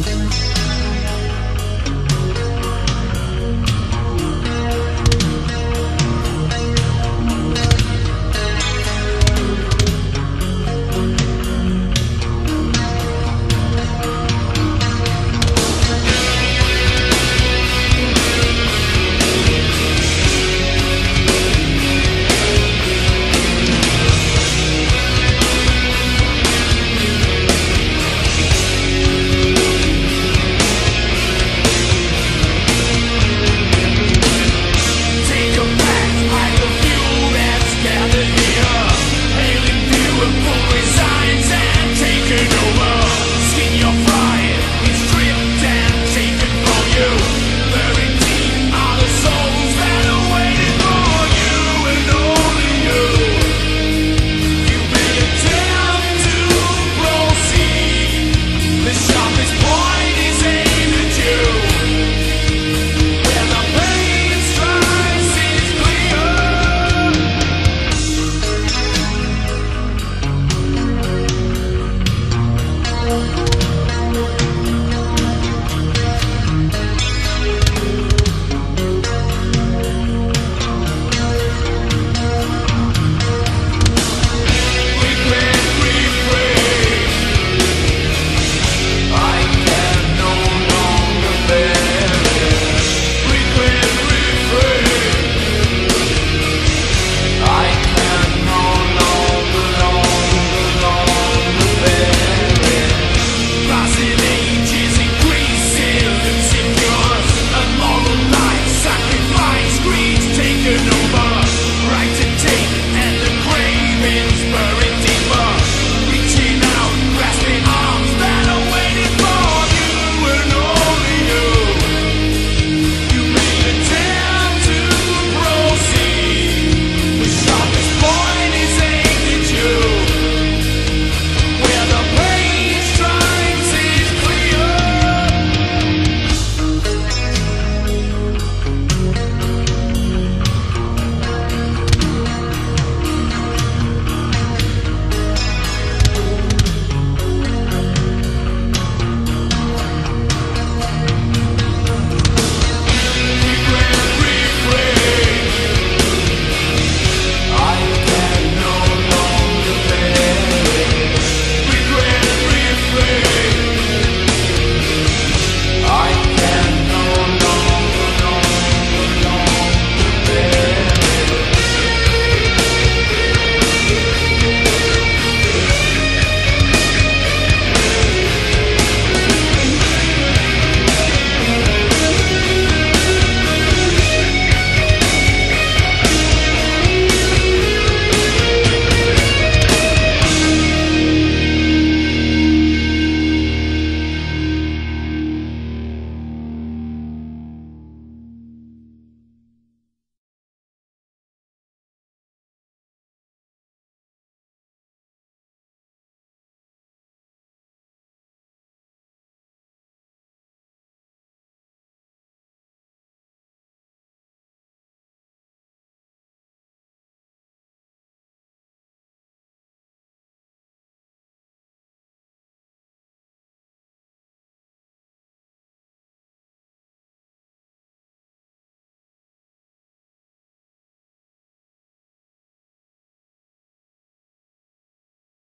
Thank Bye.